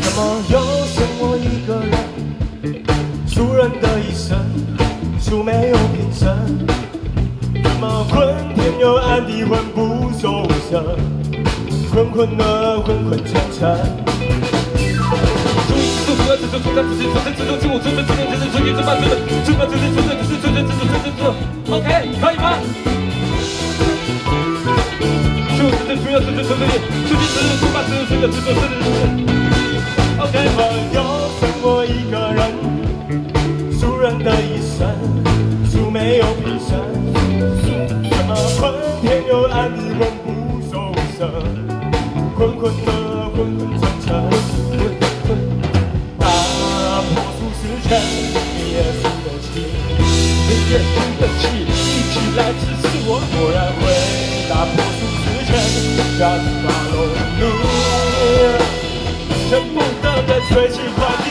怎么又剩我一个人熟人的一生树没有平生？怎么混天又暗地魂不守舍困困恶恶混混沉。缠只是十三只是十四只是十五只是十四只是十四只是十四只是十四只是十四只是十四只是十四 ok 可以吗十五只是十六只是十四只十七只是十八只是十九只 ok 朋友剩我一个人熟人的一生是没有平凡人怎么混也有爱魂不守舍困困的困困沉沉忍住的气，一起来支持我，果然会打破俗世圈，下次发落你。全部都在随喜欢你，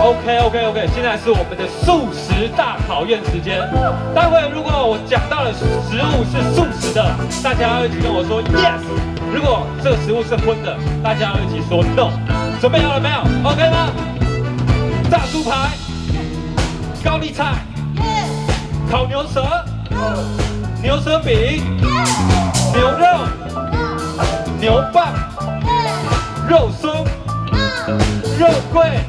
OK OK OK，现在是我们的素食大考验时间。待会如果我讲到了食物是素食的，大家要一起跟我说 yes；如果这个食物是荤的，大家要一起说 no。准备好了没有？OK 吗？炸猪排、高丽菜、烤牛舌、牛舌饼、牛肉、牛蒡、肉松、肉桂。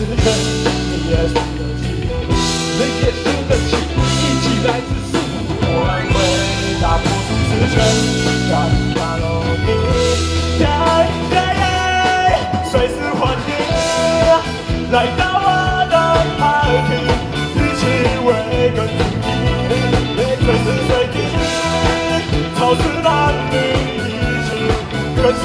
十圈，你也输得起，你也输得起，一起来自私。我会打破十圈，下次打落你，耶耶耶，随时欢迎，来到我的 party，一起围个主题，随时随地，超市男女一起跟上